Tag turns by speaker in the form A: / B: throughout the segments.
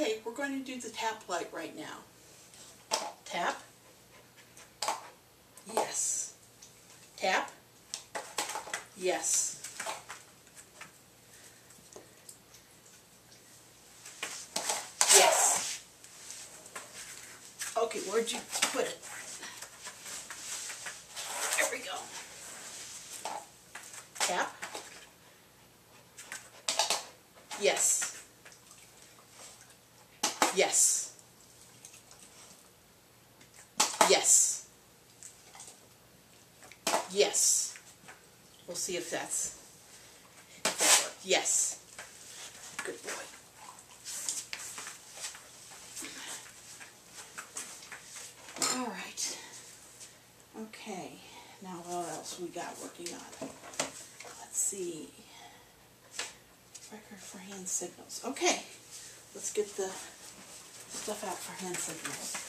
A: Okay, we're going to do the tap light right now. Tap. Yes. Tap. Yes. Yes. Okay, where'd you put it? There we go. Tap. Yes. Yes. Yes. Yes. We'll see if that's if that. Yes. Good boy. All right. Okay. Now what else we got working on? Let's see. Record for hand signals. Okay. Let's get the stuff out for hand signals.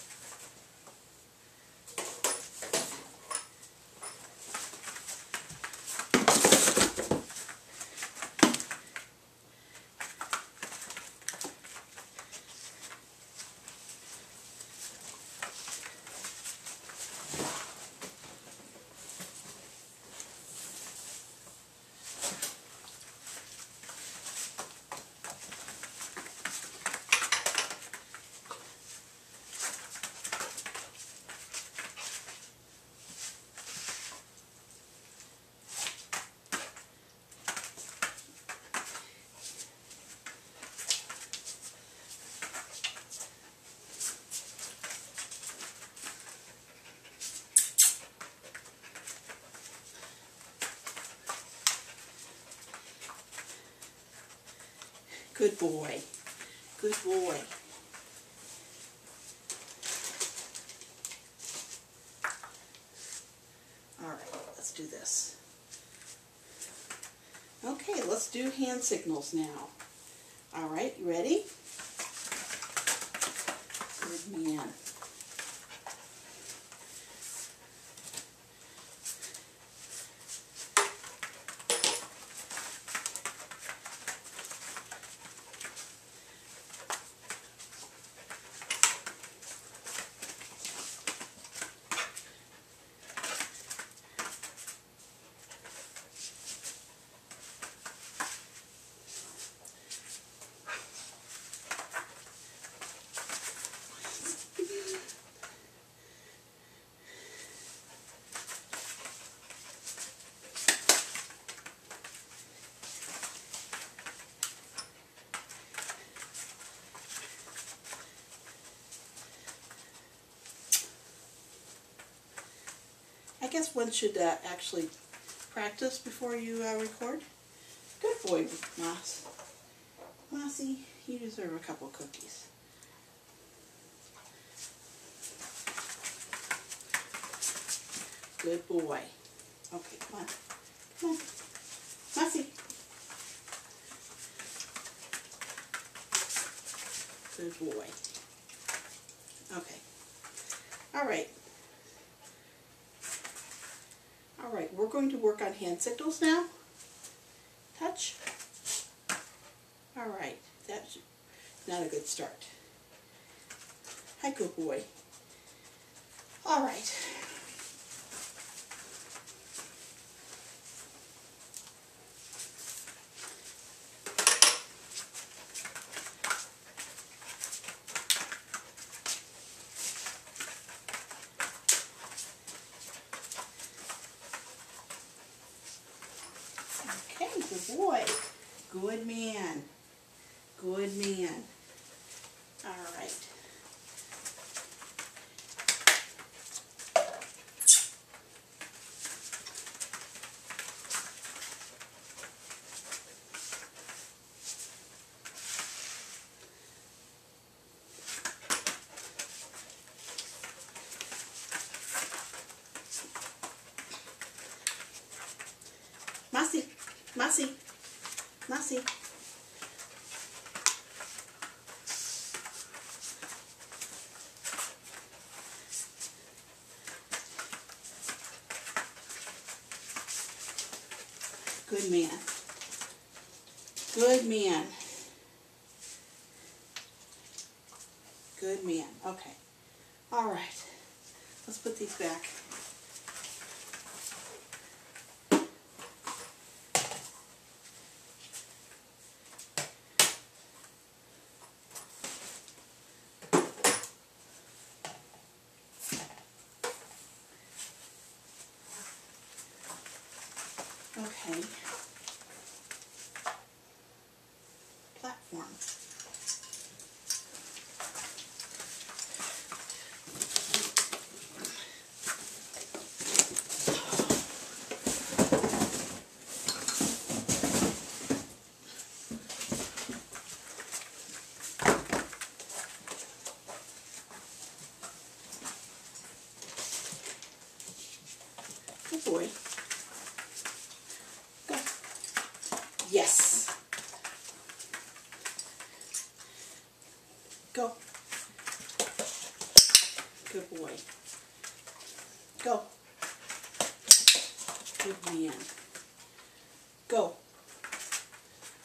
A: Good boy. Good boy. All right, let's do this. Okay, let's do hand signals now. All right, you ready? Good man. Guess one should uh, actually practice before you uh, record. Good boy, Moss. Masi, you deserve a couple cookies. Good boy. Okay, come on. Come on. Masi. Good boy. Okay. All right. All right, we're going to work on hand signals now. Touch. All right, that's not a good start. Hi, good boy. All right. Okay, good boy. Good man. Good man. All right. Masi, Masi, Masi. Good man. Good man. Good man. Okay. All right. Let's put these back. Okay. Platform. Good boy. Go. Yes. Go. Good boy. Go. Good man. Go.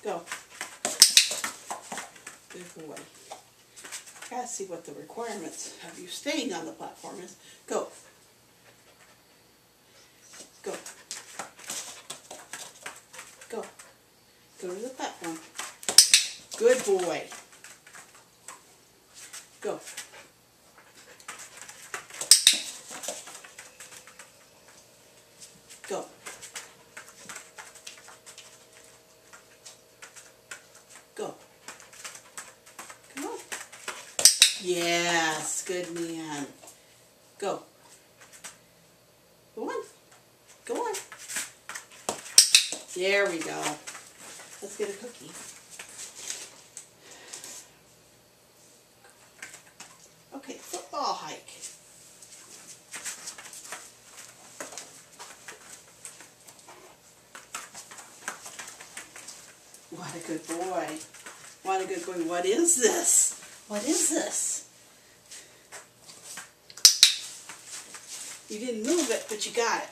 A: Go. Good boy. I Gotta see what the requirements of you staying on the platform is. Go. Go. Go. Go to the platform. Good boy. Go. Go. Go. Come on. Yes, good man. Go. Go on. Go on. There we go. Let's get a cookie. Okay, football hike. What a good boy. Boy. What is this? What is this? You didn't move it, but you got it.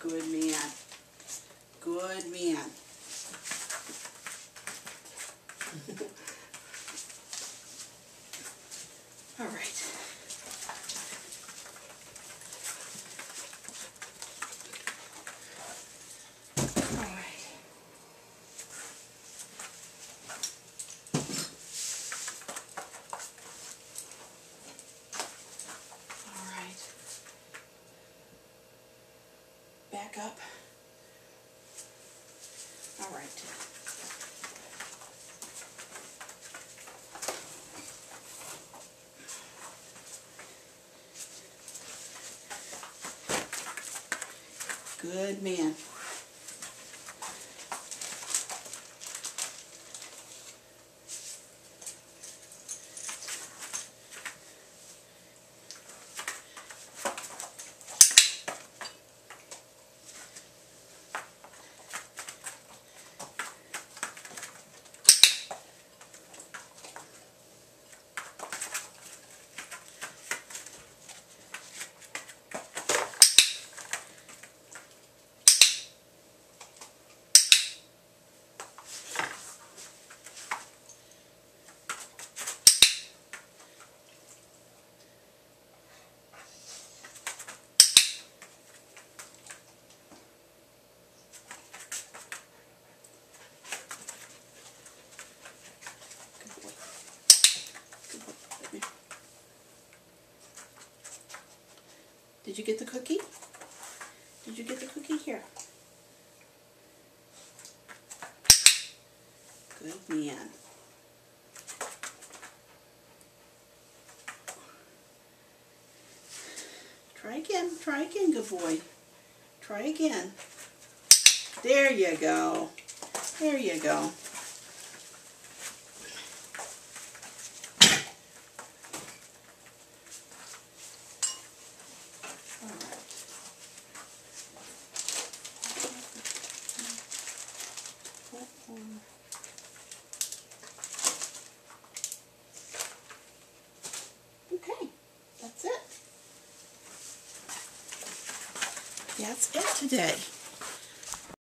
A: Good man. Good man. All right. All right. All right. Back up. All right. Good man. Did you get the cookie? Did you get the cookie here? Good man. Try again. Try again, good boy. Try again. There you go. There you go. All right. Platform. Okay, that's it. That's it today.